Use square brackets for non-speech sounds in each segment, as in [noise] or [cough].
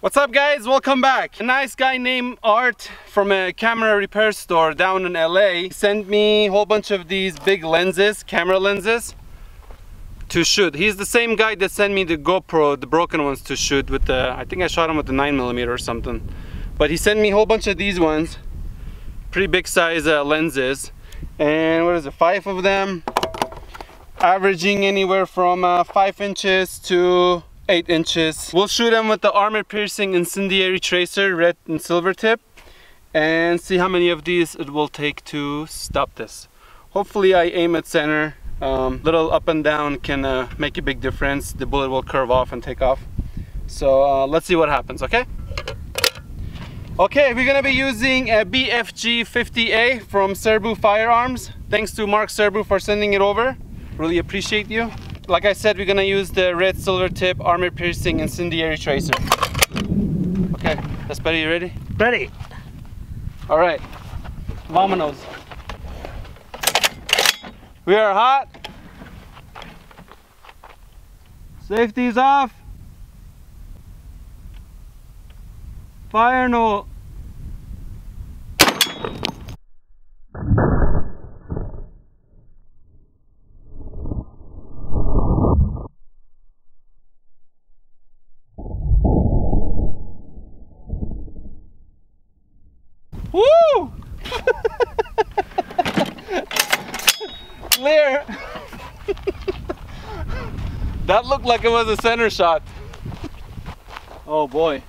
What's up guys? Welcome back. A nice guy named Art from a camera repair store down in LA sent me a whole bunch of these big lenses, camera lenses to shoot. He's the same guy that sent me the GoPro, the broken ones to shoot with the, I think I shot him with the 9mm or something. But he sent me a whole bunch of these ones, pretty big size uh, lenses. And what is it, five of them, averaging anywhere from uh, five inches to 8 inches. We'll shoot them with the armor piercing incendiary tracer, red and silver tip, and see how many of these it will take to stop this. Hopefully I aim at center. Um, little up and down can uh, make a big difference. The bullet will curve off and take off. So uh, let's see what happens, okay? Okay, we're gonna be using a BFG 50A from Serbu Firearms. Thanks to Mark Serbu for sending it over. Really appreciate you like I said, we're gonna use the red silver tip armor piercing incendiary tracer. Okay, that's better, you ready? Ready. All right, vamonos. We are hot. Safety's off. Fire no Clear. that looked like it was a center shot. Oh boy.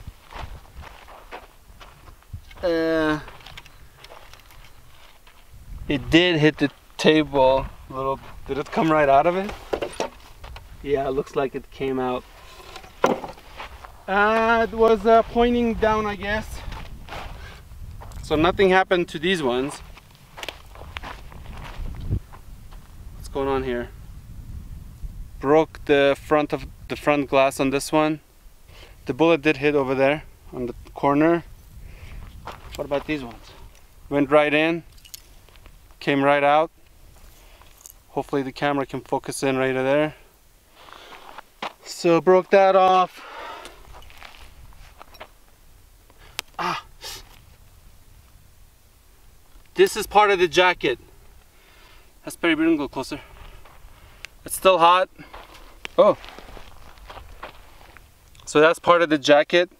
Uh, it did hit the table. Little, did it come right out of it? Yeah, it looks like it came out. Uh, it was uh, pointing down, I guess. So nothing happened to these ones. What's going on here? Broke the front of the front glass on this one. The bullet did hit over there on the corner. What about these ones? Went right in, came right out. Hopefully the camera can focus in right there. So broke that off. This is part of the jacket. That's Perry Bring go closer. It's still hot. Oh. So that's part of the jacket.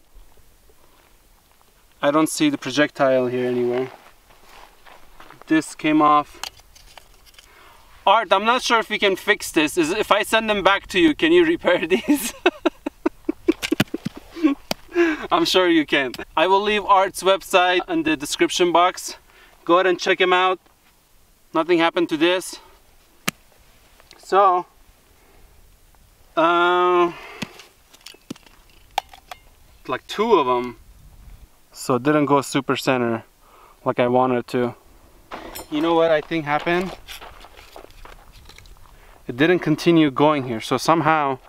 I don't see the projectile here anywhere. This came off. Art, I'm not sure if we can fix this. Is if I send them back to you, can you repair [laughs] these? I'm sure you can. I will leave Art's website in the description box go ahead and check him out. Nothing happened to this. So uh, like two of them so it didn't go super center like I wanted to. You know what I think happened? It didn't continue going here. So somehow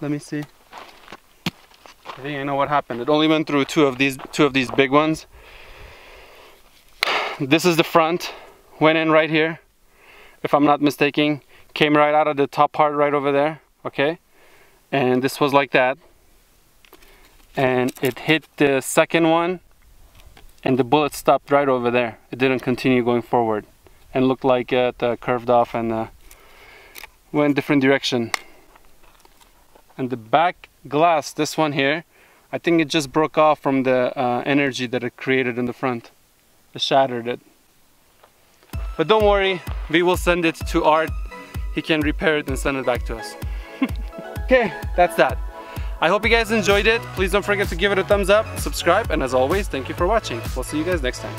let me see I think I know what happened. It only went through two of these two of these big ones. This is the front, went in right here, if I'm not mistaken. Came right out of the top part right over there, okay? And this was like that. And it hit the second one and the bullet stopped right over there. It didn't continue going forward and looked like it uh, curved off and uh, went different direction. And the back glass, this one here, I think it just broke off from the uh, energy that it created in the front. It shattered it. But don't worry, we will send it to Art. He can repair it and send it back to us. [laughs] okay, that's that. I hope you guys enjoyed it. Please don't forget to give it a thumbs up, subscribe, and as always, thank you for watching. We'll see you guys next time.